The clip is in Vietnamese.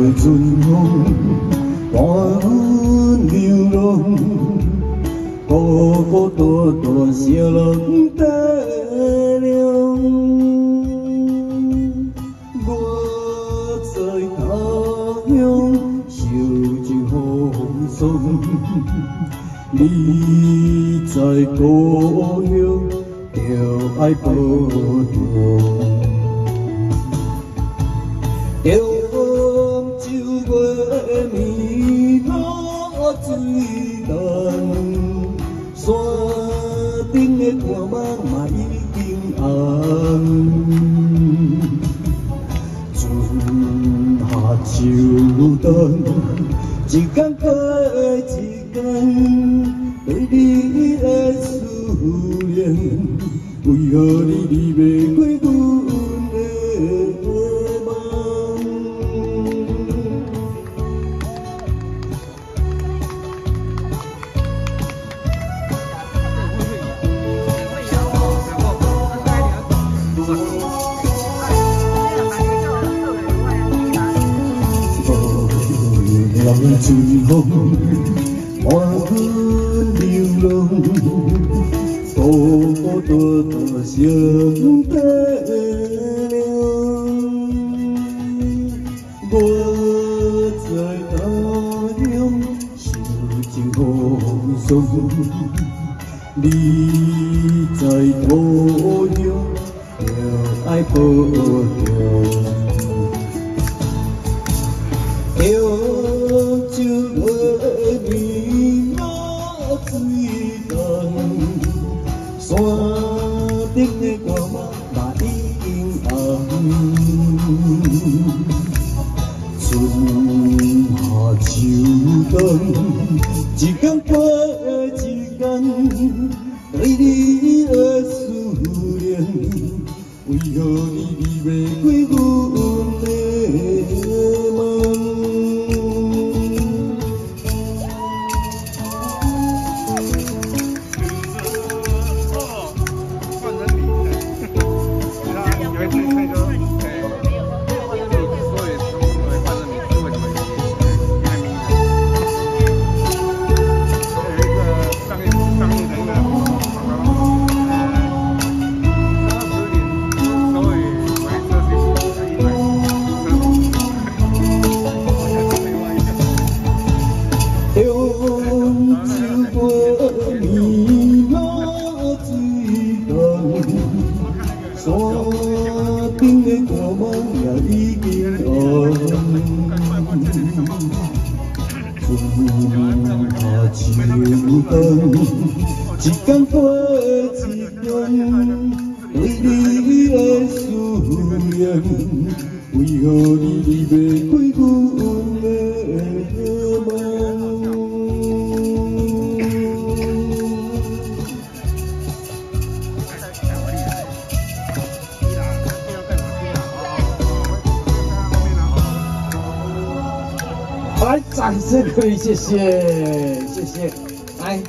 袂尊风，伴阮流浪，孤孤单单，谁人体谅？我在他乡受尽风霜，你在故乡就爱保重。落水重，山顶的看网嘛已经红，春夏秋冬，一天过一天，对你的思念，为何你离袂开阮？lòng chim hồng hoa cứ điêu lung cô cô tua tua dương tế vô trời ta yêu chiều chim hồng dung đi trời thổ yêu hiểu ai phụ hiểu yêu? Chưa vỡ đi mắt nguy tần. Xóa tiếng của mắt đã yên ấm chung họ chịu cơn chỉ cần quên 红，春夏秋冬，一天过一天，对你的思念，为何你离袂开阮的 来，展示可以，谢谢，谢谢，来。